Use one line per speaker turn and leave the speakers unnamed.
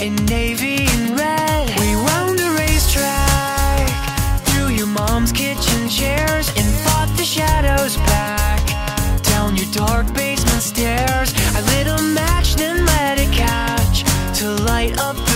in navy and red. We wound the racetrack through your mom's kitchen chairs and fought the shadows back down your dark basement stairs. I lit a match, then let it catch to light up.